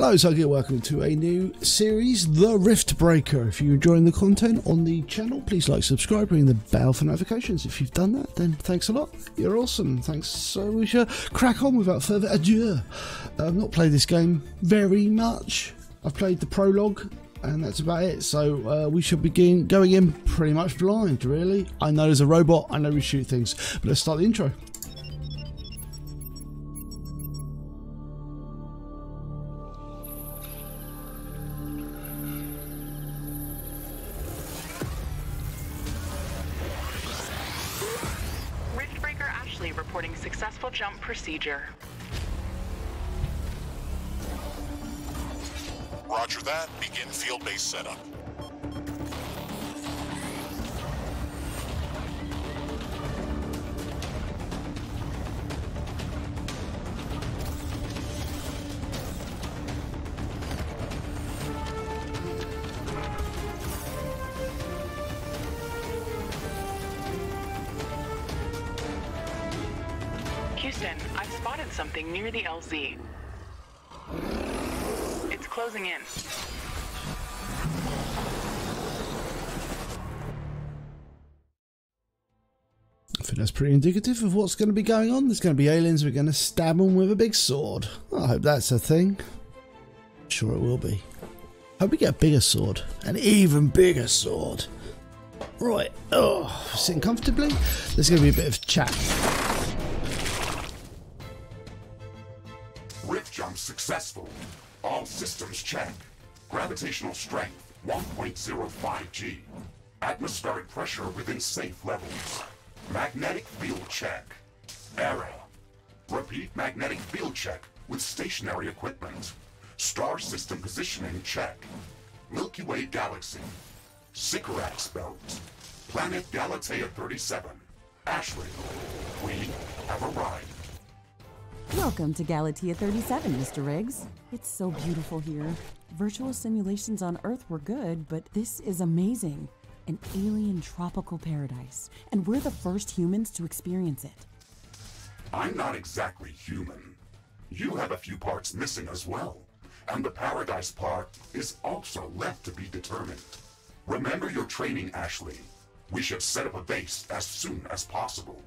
Hello, Zuggy. Welcome to a new series, The Riftbreaker. If you're enjoying the content on the channel, please like, subscribe, ring the bell for notifications. If you've done that, then thanks a lot. You're awesome. Thanks. So we shall crack on without further ado. I've not played this game very much. I've played the prologue, and that's about it. So uh, we shall begin going in pretty much blind, really. I know there's a robot. I know we shoot things. But let's start the intro. Procedure. Roger that. Begin field-based setup. I've spotted something near the LZ. It's closing in. I think that's pretty indicative of what's going to be going on. There's going to be aliens. We're going to stab them with a big sword. I hope that's a thing. Sure, it will be. Hope we get a bigger sword, an even bigger sword. Right. Oh, sitting comfortably. There's going to be a bit of chat. Successful. All systems check. Gravitational strength 1.05 G. Atmospheric pressure within safe levels. Magnetic field check. Error. Repeat magnetic field check with stationary equipment. Star system positioning check. Milky Way galaxy. Sycorax belt. Planet Galatea 37. Ashley, we have arrived. Welcome to Galatea 37, Mr. Riggs. It's so beautiful here. Virtual simulations on Earth were good, but this is amazing. An alien tropical paradise, and we're the first humans to experience it. I'm not exactly human. You have a few parts missing as well. And the paradise part is also left to be determined. Remember your training, Ashley. We should set up a base as soon as possible.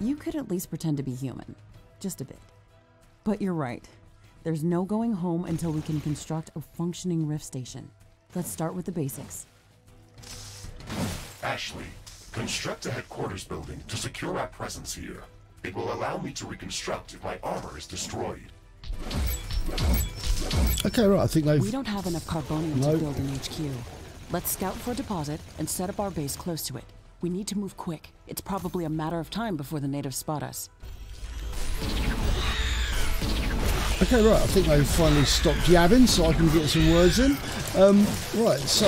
You could at least pretend to be human. Just a bit. But you're right. There's no going home until we can construct a functioning rift station. Let's start with the basics. Ashley, construct a headquarters building to secure our presence here. It will allow me to reconstruct if my armor is destroyed. Okay, right. I think they've. We don't have enough carbonium Nope. to build an HQ. Let's scout for a deposit and set up our base close to it. We need to move quick. It's probably a matter of time before the natives spot us. Okay, right. I think they've finally stopped yabbing, so I can get some words in. Um, right. So,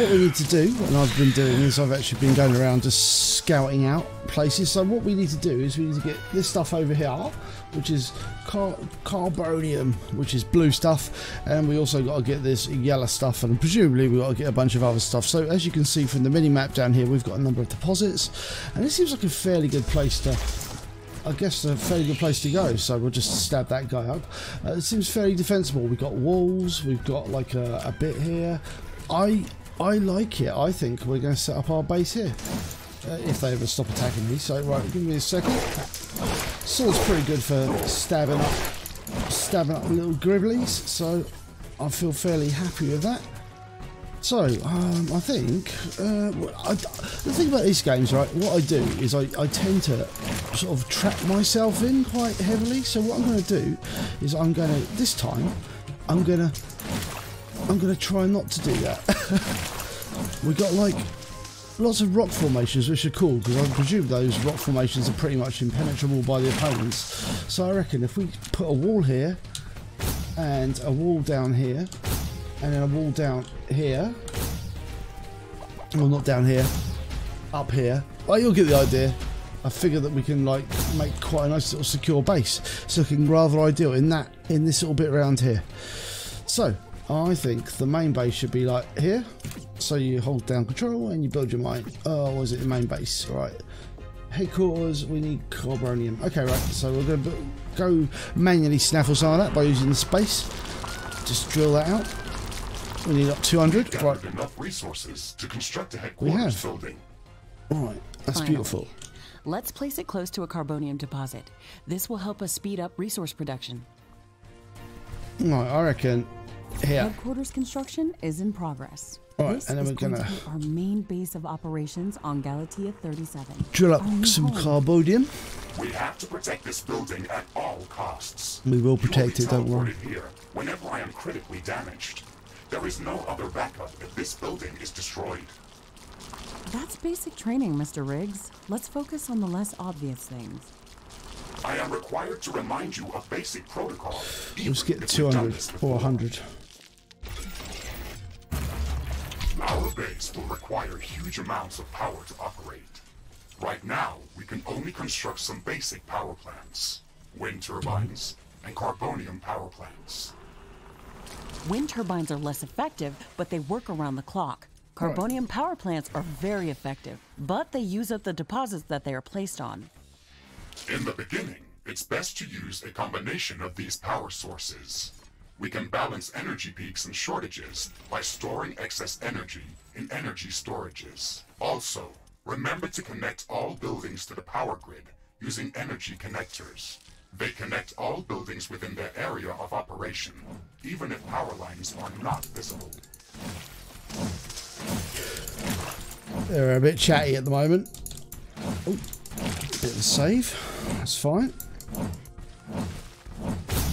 what we need to do, and I've been doing, is I've actually been going around just scouting out places. So, what we need to do is we need to get this stuff over here, which is car- carbonium, which is blue stuff, and we also got to get this yellow stuff, and presumably we got to get a bunch of other stuff. So, as you can see from the mini map down here, we've got a number of deposits, and it seems like a fairly good place to I guess a fairly good place to go, so we'll just stab that guy up. Uh, it seems fairly defensible. We've got walls, we've got like a, a bit here. I I like it. I think we're going to set up our base here. Uh, if they ever stop attacking me. So, right, give me a second. Sword's pretty good for stabbing up, stabbing up little gribblies, so I feel fairly happy with that. So, um, I think uh, I, the thing about these games, right? What I do is I, I tend to sort of trap myself in quite heavily. So what I'm going to do is I'm going to this time I'm going to I'm going to try not to do that. we got like lots of rock formations, which are cool because I presume those rock formations are pretty much impenetrable by the opponents. So I reckon if we put a wall here and a wall down here and then a wall down here. Well, not down here, up here. Well, you'll get the idea. I figure that we can like make quite a nice little secure base. It's looking rather ideal in that in this little bit around here. So I think the main base should be like here. So you hold down control and you build your mine. Oh, was it the main base? Right. Headquarters. We need carbonium. Okay, right. So we're going to go manually snaffle some of that by using the space. just drill that out. We need up 200. Gathered Right, enough resources to construct a We headquarters have. building. right. That's Finally. beautiful. Let's place it close to a carbonium deposit. This will help us speed up resource production. Right, I reckon here. Headquarters construction is in progress. All right, this and then is we're going gonna- to be our main base of operations on Galatea 37. Drill up Our some home. carbonium. We have to protect this building at all costs. We will You will protect be it, don't worry. here whenever I am critically damaged. There is no other backup if this building is destroyed. That's basic training, Mr. Riggs. Let's focus on the less obvious things. I am required to remind you of basic protocol. even Let's get if 200 this or before. 100. Our base will require huge amounts of power to operate. Right now, we can only construct some basic power plants. Wind turbines and carbonium power plants. Wind turbines are less effective, but they work around the clock. Carbonium power plants are very effective, but they use up the deposits that they are placed on. In the beginning, it's best to use a combination of these power sources. We can balance energy peaks and shortages by storing excess energy in energy storages. Also, remember to connect all buildings to the power grid using energy connectors. They connect all buildings within their area of operation, even if power lines are not visible. They're a bit chatty at the moment. Oh, bit of a save. That's fine.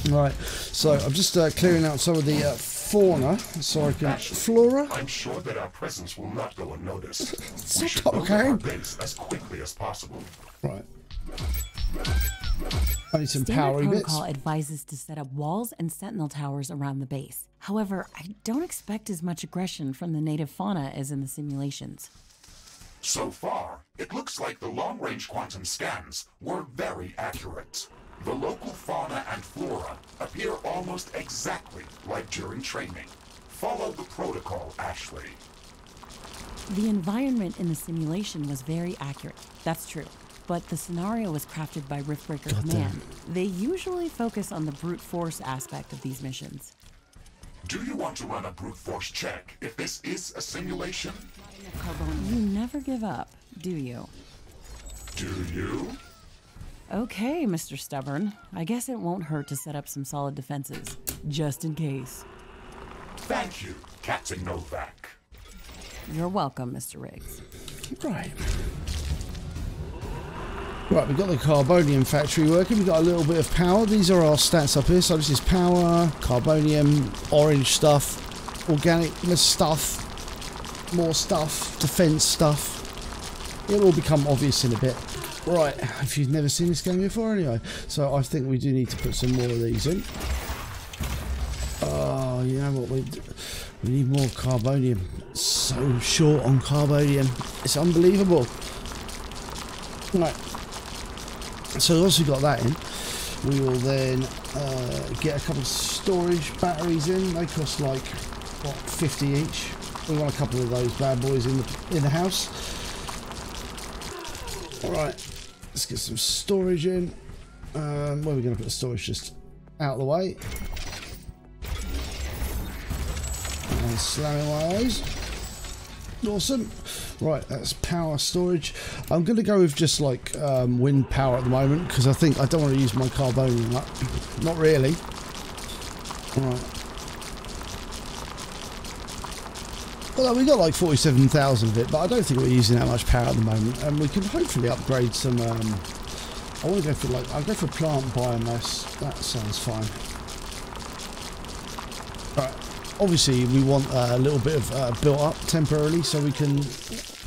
Right, so I'm just uh, clearing out some of the uh, fauna so I can. Actually, Flora? I'm sure that our presence will not go unnoticed. So we should build okay. our base as quickly as possible. Right. I need some Standard powery bits. protocol advises to set up walls and sentinel towers around the base. However, I don't expect as much aggression from the native fauna as in the simulations. So far, it looks like the long-range quantum scans were very accurate. The local fauna and flora appear almost exactly like during training. Follow the protocol, Ashley. The environment in the simulation was very accurate. That's true. But the scenario was crafted by Riftbreaker Goddamn. Command. They usually focus on the brute force aspect of these missions. Do you want to run a brute force check if this is a simulation? Carbon, you never give up, do you? Do you? Okay, Mr. Stubborn. I guess it won't hurt to set up some solid defenses, just in case. Thank you, Captain Nowak. You're welcome, Mr. Riggs. Right. Right, we've got the carbonium factory working. We've got a little bit of power. These are our stats up here. So this is power, carbonium, orange stuff, organic stuff, more stuff, defense stuff. It'll all become obvious in a bit. Right, if you've never seen this game before anyway. So I think we do need to put some more of these in. Oh, you know what? We, we need more carbonium. So short on carbonium. It's unbelievable. Right. So once we've got that in, we will then uh, get a couple of storage batteries in. They cost like, what, 50 each. We want a couple of those bad boys in the, in the house. Alright, let's get some storage in. Um, where are we going to put the storage? Just out of the way. And slamming of those. Awesome. Right, that's power storage. I'm going to go with just like um, wind power at the moment because I think I don't want to use my carbonium up. Not really. Right. Well, we got like 47,000 of it, but I don't think we're using that much power at the moment. And we can hopefully upgrade some. Um, I want to go for like, I'll go for plant biomass. That sounds fine. Right. Obviously, we want a little bit of uh, built up temporarily so we can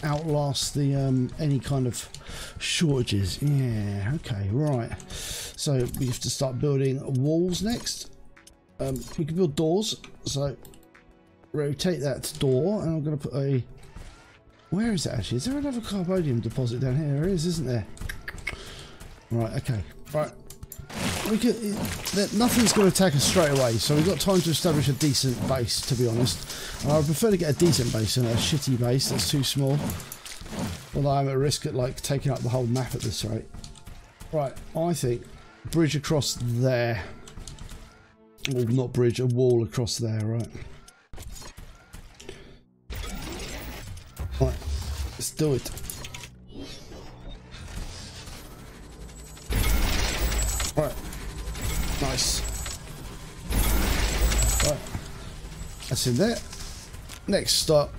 outlast the um, any kind of shortages. Yeah. Okay. Right. So we have to start building walls next. Um, we can build doors. So rotate that door, and I'm going to put a. Where is it actually? Is there another carbonium deposit down here? There is, isn't there? Right. Okay. Right. We could, it, nothing's going to attack us straight away, so we've got time to establish a decent base, to be honest. And I would prefer to get a decent base than a shitty base that's too small. Although I'm at risk at like taking up the whole map at this rate. Right, I think bridge across there. Well, not bridge, a wall across there, right? Right, let's do it. Right, nice. Right, that's in there. Next stop.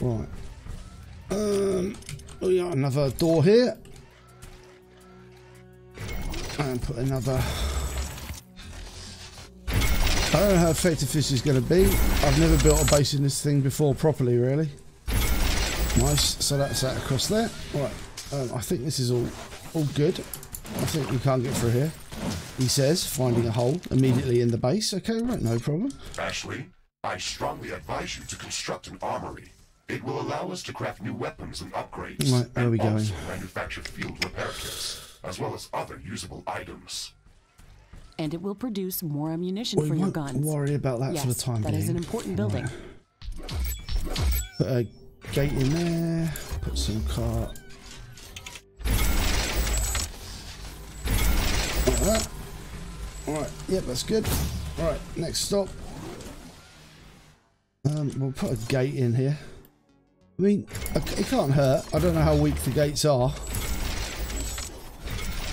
Right. Um, we got another door here. And put another. I don't know how effective this is going to be. I've never built a base in this thing before properly, really. Nice. So that's that across there. Right. Um, I think this is all all good. I think we can't get through here. He says, finding a hole immediately in the base. Okay, right, no problem. Ashley, I strongly advise you to construct an armory. It will allow us to craft new weapons and upgrades. Right, where are we and going? also manufacture field repair kits, as well as other usable items. And it will produce more ammunition We for your won't guns. worry about that yes, for the time that being. is an important building. Put a gate in there. Put some car. Yep, that's good. Alright, next stop. Um, we'll put a gate in here. I mean, it can't hurt. I don't know how weak the gates are.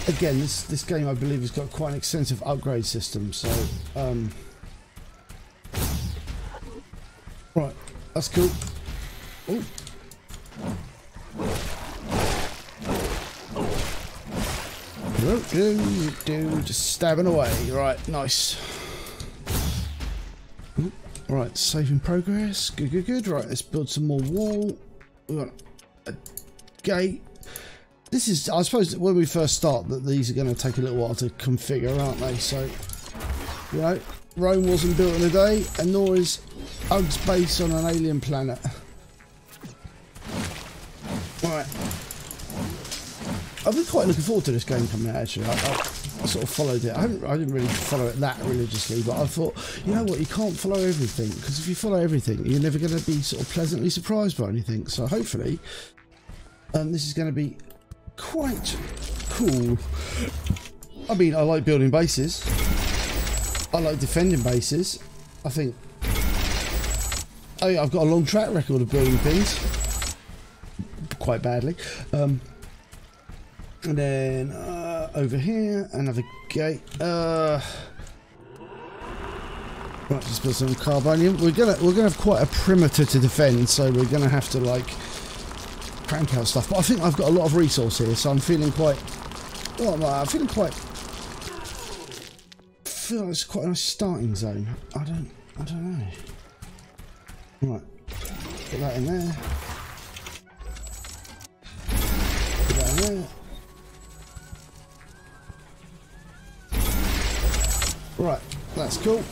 Again, this this game I believe has got quite an extensive upgrade system, so um, right, that's cool. Oh. Do, do, just stabbing away. Right, nice. Right, saving progress. Good, good, good. Right, let's build some more wall. We got a gate. This is, I suppose, when we first start, that these are going to take a little while to configure, aren't they? So, you know, Rome wasn't built in a day, and nor is Ug's base on an alien planet. I've been quite looking forward to this game coming out. Actually, I, I, I sort of followed it. I, I didn't really follow it that religiously, but I thought, you know what, you can't follow everything because if you follow everything, you're never going to be sort of pleasantly surprised by anything. So hopefully, um, this is going to be quite cool. I mean, I like building bases. I like defending bases. I think. Yeah, I've got a long track record of building things. Quite badly. Um, and then uh, over here, another gate. Uh, right, just put some carbonium. We're gonna we're gonna have quite a perimeter to defend, so we're gonna have to like crank out stuff. But I think I've got a lot of resource here, so I'm feeling quite. I'm feeling quite. I feel like it's quite a nice starting zone. I don't. I don't know. Right, put that in there. Right, that's cool.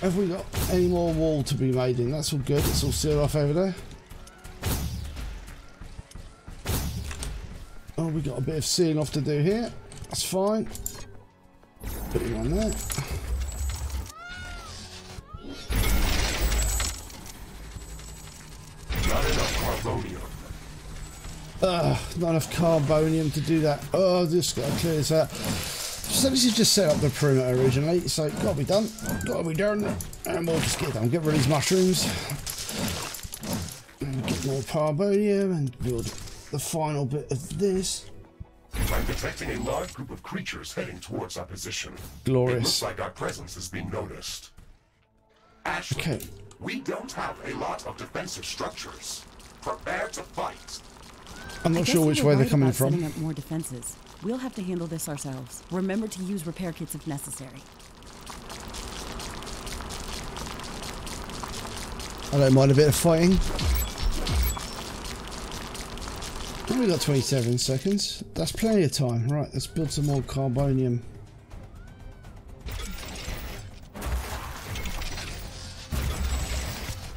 Have we got any more wall to be made in? That's all good. It's all sealed off over there. Oh, we got a bit of sealing off to do here. That's fine. Put it on there. Not enough carbonium. Ugh, not enough carbonium to do that. Oh, just gotta clear this out. So this is just set up the perimeter originally, so gotta be done. Gotta be done. And we'll just get it done. Get rid of these mushrooms. And get more carbonium and build the final bit of this. I'm detecting a large group of creatures heading towards our position. Glorious. It looks like our presence is being noticed. Ashley, Okay. we don't have a lot of defensive structures. Prepare to fight. I'm not sure which were way they're coming from. Setting up more defenses. We'll have to handle this ourselves. Remember to use repair kits if necessary. I don't mind a bit of fighting. Only got 27 seconds. That's plenty of time. Right, let's build some more carbonium.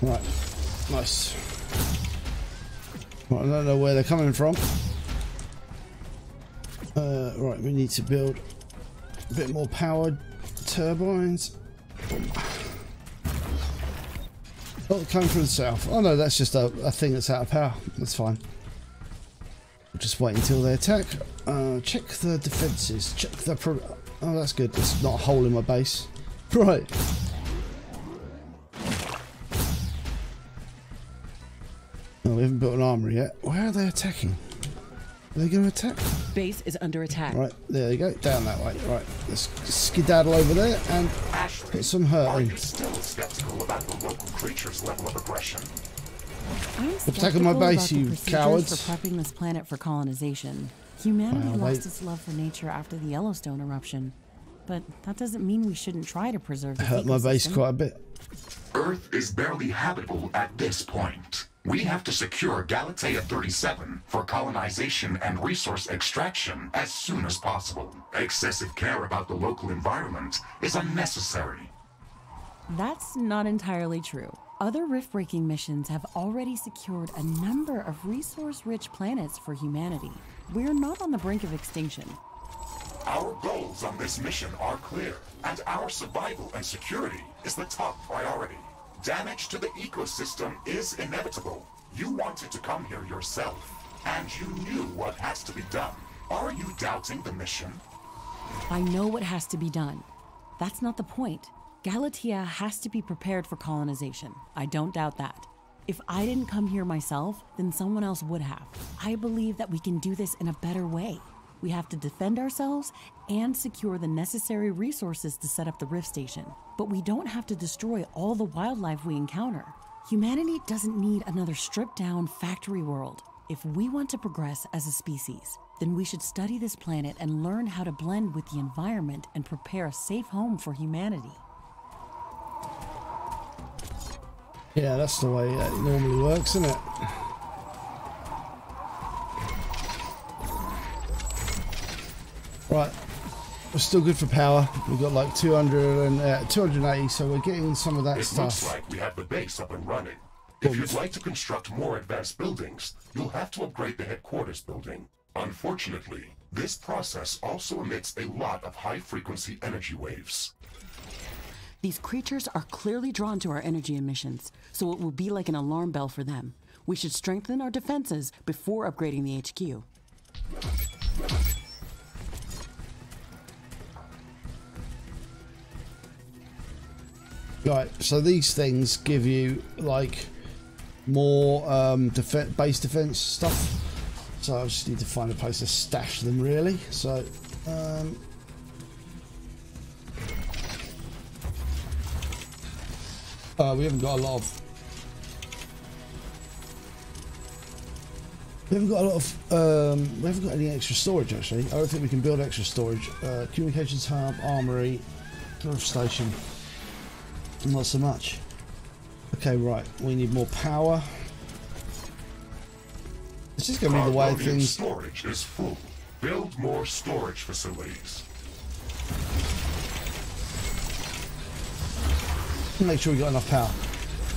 Right, nice. Right, I don't know where they're coming from. Uh, right, we need to build a bit more powered turbines. Oh, coming from the south. Oh no, that's just a, a thing that's out of power. That's fine. We'll just wait until they attack. Uh, check the defences. Check the per Oh, that's good. It's not a hole in my base. Right. Oh, we haven't built an armory yet. Where are they attacking? Are going to attack? Base is under attack. Right, there you go. Down that way. Right, let's skedaddle over there and Ashley, put some hurt are in. you still skeptical about the local creature's level of aggression? I'm attacking my skeptical base, about the you procedures cowards. For prepping this planet for colonization. Humanity Well, lost they- its love for nature after the Yellowstone eruption. But that doesn't mean we shouldn't try to preserve the Hurt my base quite a bit. Earth is barely habitable at this point. We have to secure Galatea 37 for colonization and resource extraction as soon as possible. Excessive care about the local environment is unnecessary. That's not entirely true. Other rift breaking missions have already secured a number of resource rich planets for humanity. We're not on the brink of extinction. Our goals on this mission are clear, and our survival and security is the top priority. Damage to the ecosystem is inevitable. You wanted to come here yourself, and you knew what has to be done. Are you doubting the mission? I know what has to be done. That's not the point. Galatea has to be prepared for colonization. I don't doubt that. If I didn't come here myself, then someone else would have. I believe that we can do this in a better way. We have to defend ourselves and secure the necessary resources to set up the Rift Station. But we don't have to destroy all the wildlife we encounter. Humanity doesn't need another stripped down factory world. If we want to progress as a species, then we should study this planet and learn how to blend with the environment and prepare a safe home for humanity. Yeah, that's the way it normally works, isn't it? Right, we're still good for power. We've got like 200 and uh, 280, so we're getting some of that It stuff. looks like we have the base up and running. If you'd like to construct more advanced buildings, you'll have to upgrade the headquarters building. Unfortunately, this process also emits a lot of high-frequency energy waves. These creatures are clearly drawn to our energy emissions, so it will be like an alarm bell for them. We should strengthen our defenses before upgrading the HQ. Right, so these things give you like more um, def- base defense stuff. So I just need to find a place to stash them, really. So, um, uh, we haven't got a lot of. We haven't got a lot of. Um, we haven't got any extra storage actually. I don't think we can build extra storage. Uh, communications hub, armory, station. Not so much. Okay, right. We need more power. It's just going to be the way things. storage is full. Build more storage facilities. Make sure we got enough power.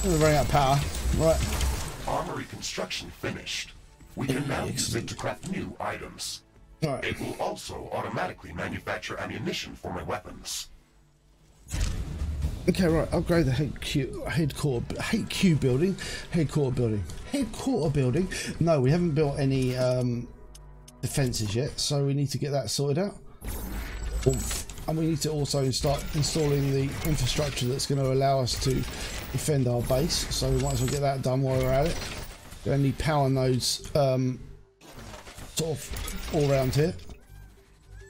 We're running out of power. Right. Armory construction finished. We can now use it to craft new items. Right. It will also automatically manufacture ammunition for my weapons. Okay, right. Upgrade the HQ, headquarter, HQ building, headquarter building, headquarter building. No, we haven't built any um, defences yet, so we need to get that sorted out. Oomph. And we need to also start installing the infrastructure that's going to allow us to defend our base. So we might as well get that done while we're at it. Going need power nodes um, sort of all around here.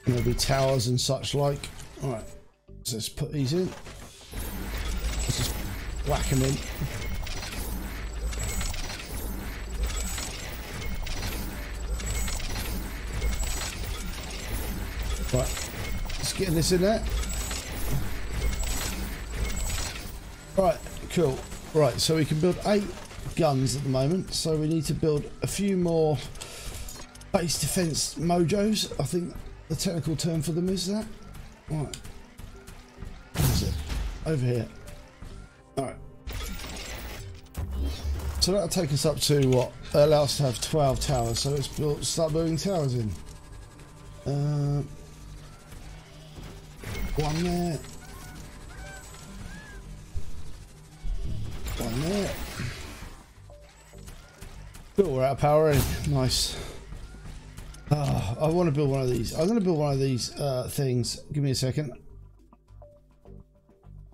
And there'll be towers and such like. Alright, so let's put these in. Whack them in. Right, let's get this in there. Right, cool. Right, so we can build eight guns at the moment, so we need to build a few more base defense mojos. I think the technical term for them is that. Right. Over here. Alright. So that'll take us up to what? Allow us to have 12 towers. So let's build, start building towers in. Uh, one there. One there. Cool, we're out of power already. Nice. Oh, I want to build one of these. I'm going to build one of these uh, things. Give me a second.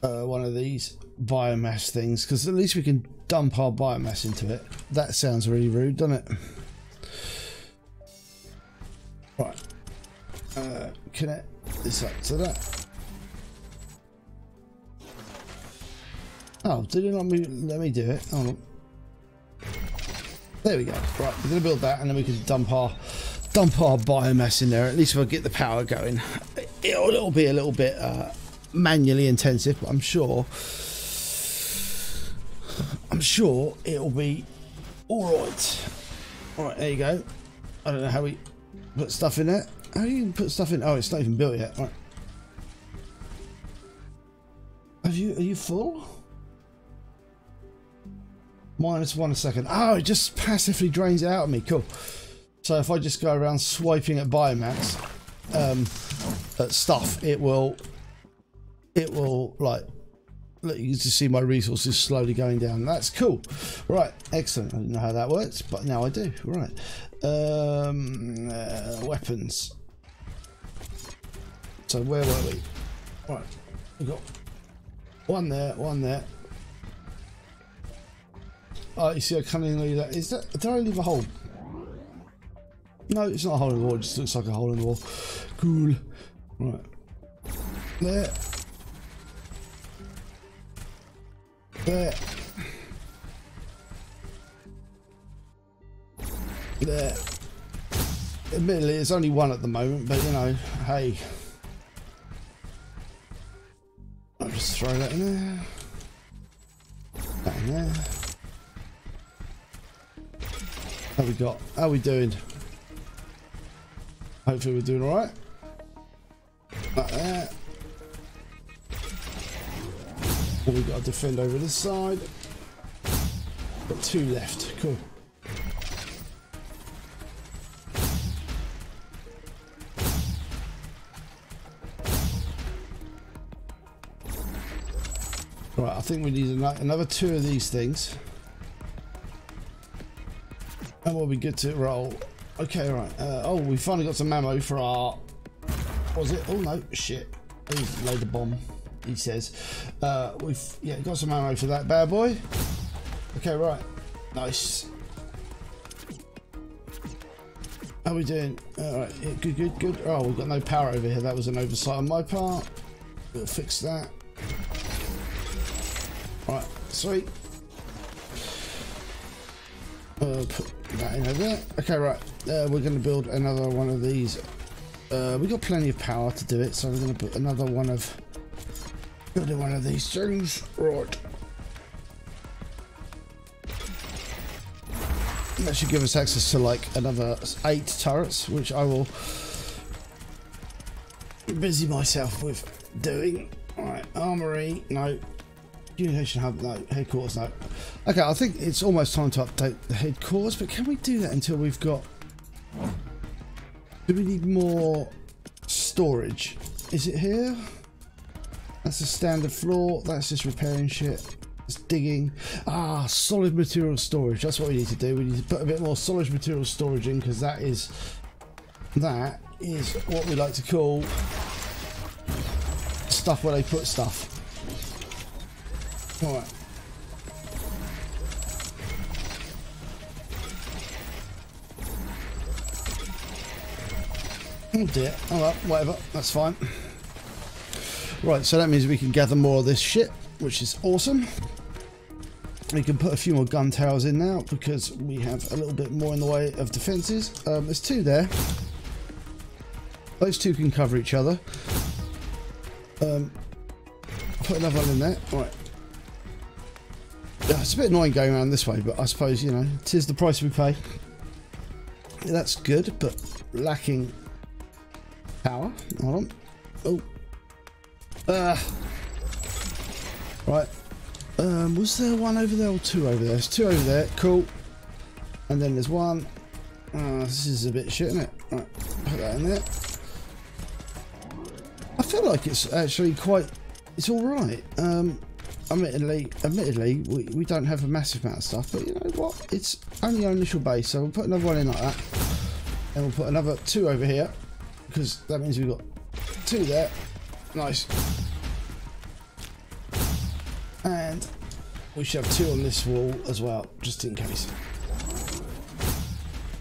Uh, one of these biomass things, because at least we can dump our biomass into it. That sounds really rude, doesn't it? Right. Uh, connect this up to that. Oh, did it not move? Let me do it. Hold on. There we go. Right, we're going to build that and then we can dump our dump our biomass in there. At least we'll get the power going. It'll, it'll be a little bit uh, manually intensive, but I'm sure sure it'll be all right. All right, there you go. I don't know how we put stuff in there. How do you put stuff in? Oh, it's not even built yet. Right. Have you? Are you full? Minus one a second. Oh, it just passively drains it out of me. Cool. So if I just go around swiping at biomass, um, at stuff, it will, it will like, look, you can just see my resources slowly going down. That's cool. Right, excellent. I didn't know how that works, but now I do. Right, um, uh, weapons. So where were we? Right, we got one there, one there. Oh, you see how cunningly that is that? Did I leave a hole? No, it's not a hole in the wall. It just looks like a hole in the wall. Cool. Right. There. There. There. Admittedly, it's only one at the moment, but you know, hey. I'll just throw that in there. That in there. How we got? How we doing? Hopefully we're doing alright. Like that. We've got to defend over this side. Got two left. Cool. Right, I think we need another two of these things. And we'll be good to roll. Okay, right. Uh, oh, we finally got some ammo for our... What was it? Oh, no. Shit. He's laid a bomb, he says. Uh, we've yeah got some ammo for that bad boy. Okay, right. Nice. How we doing? Alright, yeah, good, good, good. Oh, we've got no power over here. That was an oversight on my part. We'll fix that. Right, sweet. Uh, put that in over there. Okay, right. Uh, we're going to build another one of these. Uh, we got plenty of power to do it, so we're going to put another one of building one of these things. Right. That should give us access to like another eight turrets, which I will busy myself with doing. Alright, armory, no. Communication hub, no. Headquarters, no. Okay, I think it's almost time to update the headquarters, but can we do that until we've got... Do we need more storage? Is it here? That's a standard floor. That's just repairing shit. It's digging. Ah, solid material storage. That's what we need to do. We need to put a bit more solid material storage in because that is... That is what we like to call stuff where they put stuff. Alright. Oh dear. Oh well, whatever. That's fine. Right, so that means we can gather more of this shit, which is awesome. We can put a few more gun towers in now because we have a little bit more in the way of defences. Um, there's two there. Those two can cover each other. Um, put another one in there. Right. Yeah, it's a bit annoying going around this way, but I suppose, you know, tis the price we pay. That's good, but lacking power. Hold on. Oh. Uh, right. Um, was there one over there or two over there? There's two over there. Cool. And then there's one. Uh, this is a bit shit, isn't it? Right. Put that in there. I feel like it's actually quite... It's alright. Um, admittedly, admittedly, we, we don't have a massive amount of stuff, but you know what? It's only our initial base, so we'll put another one in like that. And we'll put another two over here because that means we've got two there. Nice. And we should have two on this wall as well, just in case.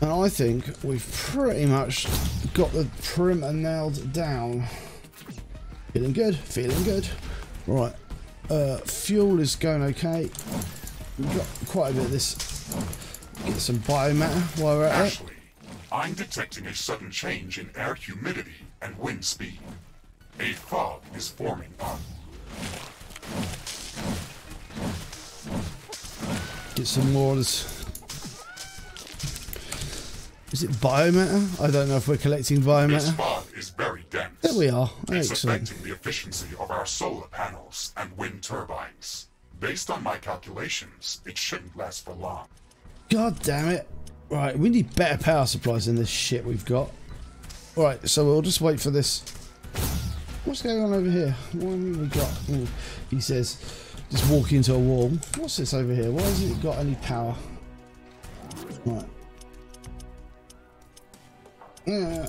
And I think we've pretty much got the perimeter nailed down. Feeling good, feeling good. Right, uh, fuel is going okay. We've got quite a bit of this. Get some biomatter while we're at it. Ashley, I'm detecting a sudden change in air humidity and wind speed. A fog is forming up. Get some more. Is it biomatter? I don't know if we're collecting This biomatter. fog is very dense. There we are. It's Excellent. affecting the efficiency of our solar panels and wind turbines. Based on my calculations, it shouldn't last for long. God damn it. Right, we need better power supplies than this shit we've got. Right, so we'll just wait for this. What's going on over here? What have we got? Oh, he says, just walk into a wall. What's this over here? Why hasn't it got any power? Right. Yeah.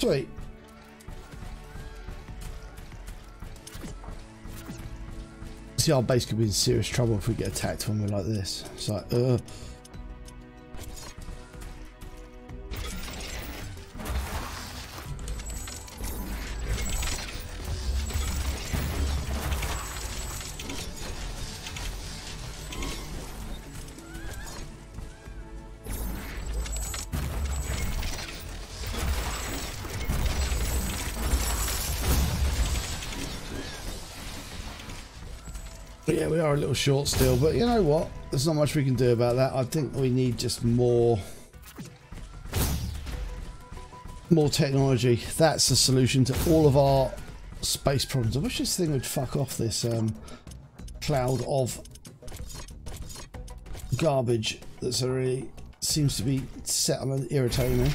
Sweet. See, our base could be in serious trouble if we get attacked when we're like this. It's like, uh. Yeah, we are a little short still, but you know what? There's not much we can do about that. I think we need just more more technology. That's the solution to all of our space problems. I wish this thing would fuck off this um, cloud of garbage that's already seems to be set on and irritating me.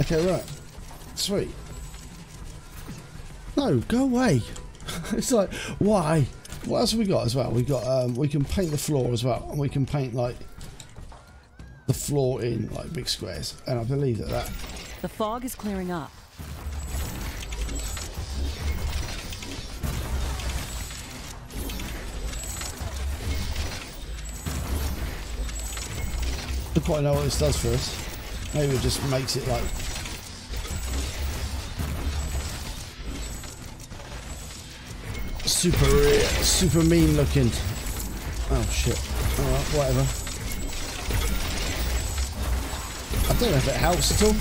Okay, right. Sweet. No, go away. it's like, why? What else have we got as well? We got um, we can paint the floor as well, and we can paint like the floor in like big squares. And I believe that that The fog is clearing up. I don't quite know what this does for us. Maybe it just makes it like super super mean looking. Oh shit. Alright, whatever. I don't know if it helps at all.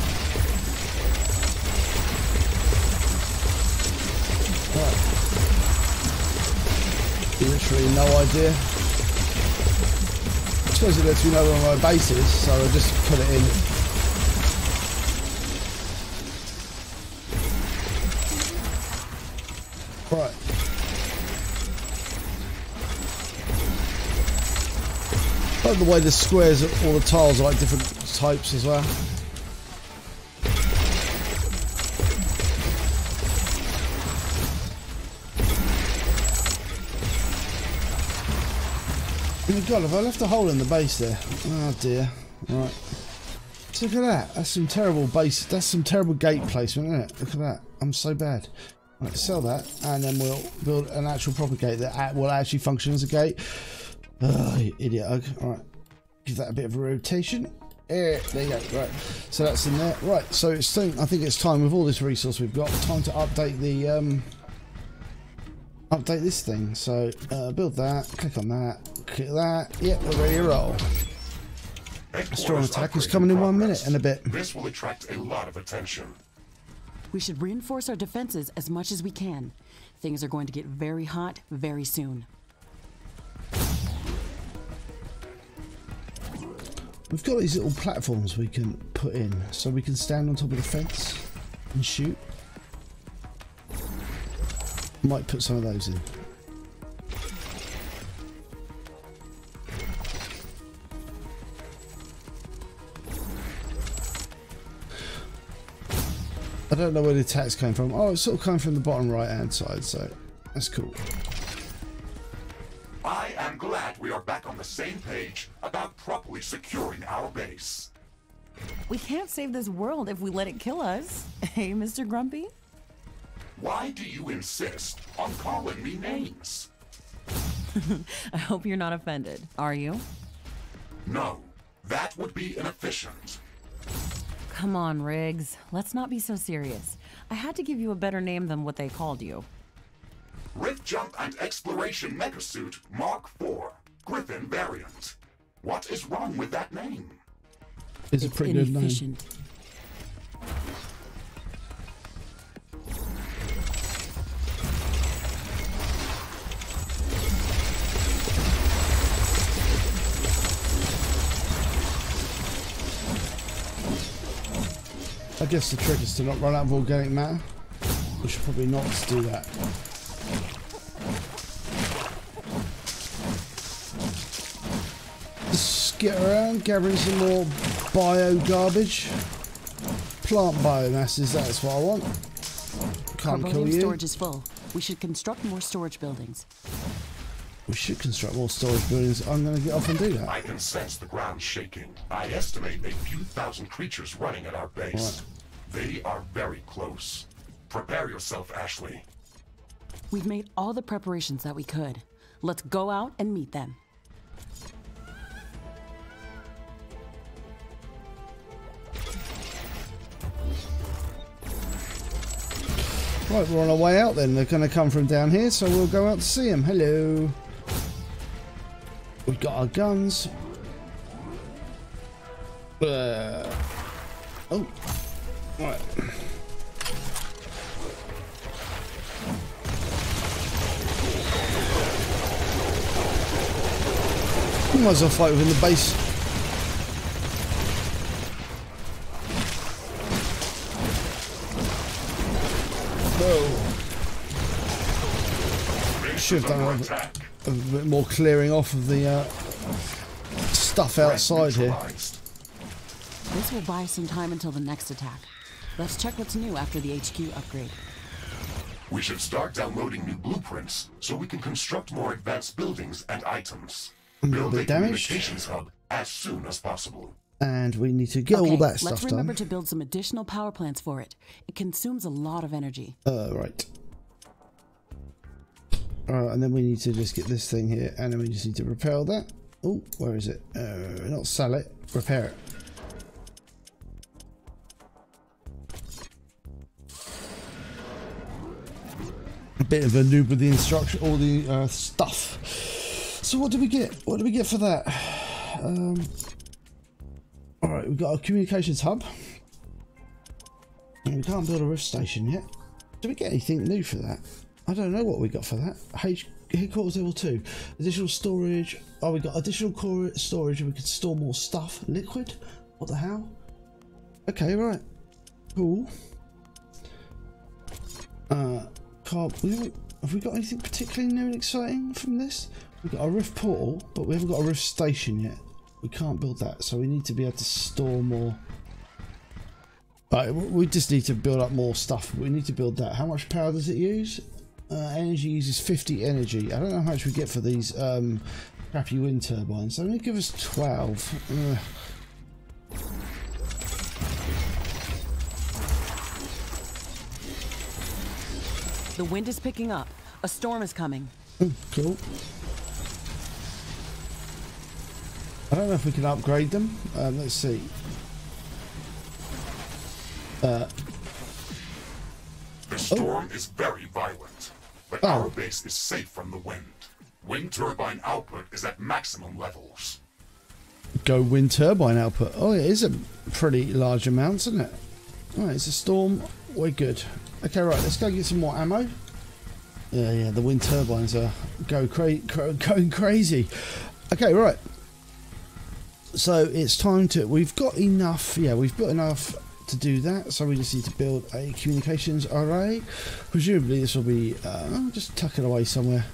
Literally no idea. I suppose it lets me know where my base is, so I'll just put it in. Like the way the squares, all the tiles are like different types as well. Oh my god, have I left a hole in the base there? Oh dear. Right. Look at that. That's some terrible base. That's some terrible gate placement, isn't it? Look at that. I'm so bad. Right, sell that, and then we'll build an actual proper gate that will actually function as a gate. Oh, you idiot Ug. Alright. Give that a bit of a rotation. Eh, there you go. Right. So that's in there. Right. So it's time, I think it's time with all this resource we've got, time to update the um update this thing. So uh, build that, click on that, click that. Yep, we're ready to roll. Strong attack is coming in one minute and a bit. This will attract a lot of attention. We should reinforce our defenses as much as we can. Things are going to get very hot very soon. We've got these little platforms we can put in, so we can stand on top of the fence and shoot. Might put some of those in. I don't know where the attack's came from. Oh, it's sort of coming from the bottom right hand side, so that's cool. Are back on the same page about properly securing our base. We can't save this world if we let it kill us. Hey, Mr. Grumpy? Why do you insist on calling me names? I hope you're not offended. Are you? No, that would be inefficient. Come on, Riggs. Let's not be so serious. I had to give you a better name than what they called you. Rift Jump and Exploration Megasuit Mark IV, Griffin variant. What is wrong with that name? It's a It's pretty good name. I guess the trick is to not run out of organic matter. We should probably not do that. Get around, gathering some more bio garbage. Plant biomasses, that's what I want. Can't kill Carbonium you. storage is full. We should construct more storage buildings. We should construct more storage buildings. I'm going to get off and do that. I can sense the ground shaking. I estimate a few thousand creatures running at our base. They are very close. Prepare yourself, Ashley. We've made all the preparations that we could. Let's go out and meet them. Right, we're on our way out then. They're going to come from down here, so we'll go out to see them. Hello. We've got our guns. Uh, oh. Right. Might as well fight within the base. Should have done a, bit- a bit more clearing off of the uh, stuff outside here. This will buy some time until the next attack. Let's check what's new after the HQ upgrade. We should start downloading new blueprints so we can construct more advanced buildings and items. little Build a bit damaged. communications hub as soon as possible. And we need to get all that stuff done. let's remember done. to build some additional power plants for it. It consumes a lot of energy. Uh, right. Alright, and then we need to just get this thing here, and then we just need to repair that. Oh, where is it? Uh, not sell it, repair it. A bit of a noob with the instruction, all the uh, stuff. So what do we get? What do we get for that? Um, Alright, we've got a communications hub. And we can't build a rift station yet. Do we get anything new for that? I don't know what we got for that. H headquarters level 2. Additional storage. Oh, we got additional core storage and we can store more stuff. Liquid? What the hell? Okay, right. Cool. Uh, haven't- Have we got anything particularly new and exciting from this? We've got a rift portal, but we haven't got a rift station yet. We can't build that, so we need to be able to store more. Right, we just need to build up more stuff. We need to build that. How much power does it use? Uh, energy uses 50 energy. I don't know how much we get for these um, crappy wind turbines. They're going to give us 12. Ugh. The wind is picking up. A storm is coming. Cool. I don't know if we can upgrade them. Um, let's see. The storm is very violent, our base is safe from the wind. Wind turbine output is at maximum levels. Go wind turbine output. Oh, it is a pretty large amount, isn't it? Alright, it's a storm. We're good. Okay, right, let's go get some more ammo. Yeah, yeah, the wind turbines are go cra- cra- going crazy. Okay, right. So it's time to. We've got enough. Yeah, we've got enough to do that. So we just need to build a communications array. Presumably, this will be. Uh, just tuck it away somewhere.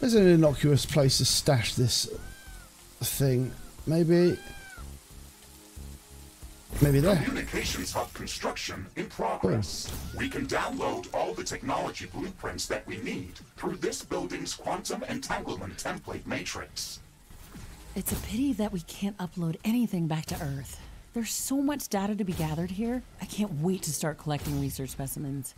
There's an innocuous place to stash this thing. Maybe. Maybe there. Communications hub construction in progress. We can download all the technology blueprints that we need through this building's quantum entanglement template matrix. It's a pity that we can't upload anything back to Earth. There's so much data to be gathered here. I can't wait to start collecting research specimens.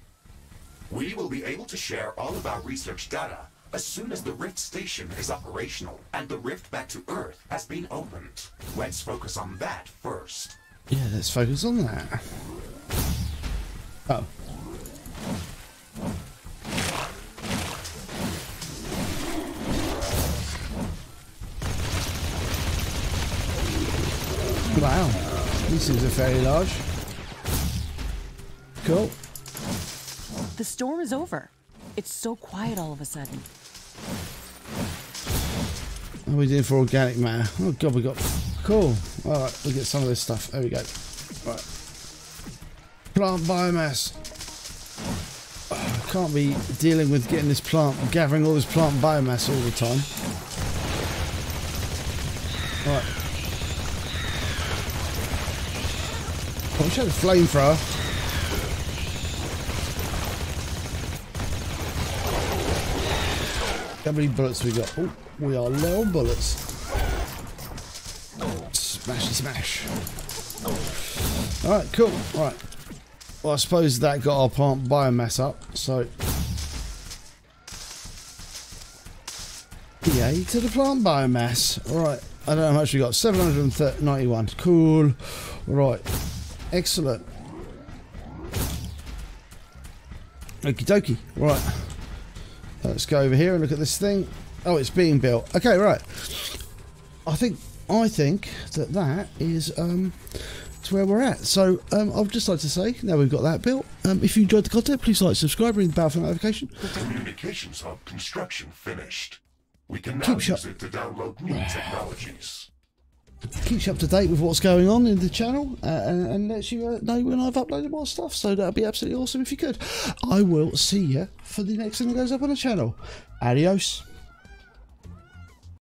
We will be able to share all of our research data as soon as the Rift Station is operational and the rift back to Earth has been opened. Let's focus on that first. Yeah, let's focus on that. Oh. Wow, these things are fairly large. Cool. The storm is over. It's so quiet all of a sudden. What are we doing for organic matter? Oh god, we got cool. All right, we'll get some of this stuff. There we go. Right. Plant biomass. Oh, can't be dealing with getting this plant, gathering all this plant biomass all the time. Right. I wish I had a flamethrower. How many bullets we got? Oh, we are low on bullets. Smashy smash. Alright, cool. Alright. Well, I suppose that got our plant biomass up, so... Yay to the plant biomass. Alright, I don't know how much we got. 791. Cool. Right. Excellent. Okie dokie. Right. Let's go over here and look at this thing. Oh, it's being built. Okay, right. I think I think that that is um, to where we're at. So um, I'd just like to say, now we've got that built. Um, if you enjoyed the content, please like, subscribe, ring the bell for notification. Communications hub construction finished. We can now Keep use it to download new technologies. Keeps you up to date with what's going on in the channel uh, and, and lets you uh, know when I've uploaded more stuff. So that'd be absolutely awesome if you could. I will see you for the next thing that goes up on the channel. Adios.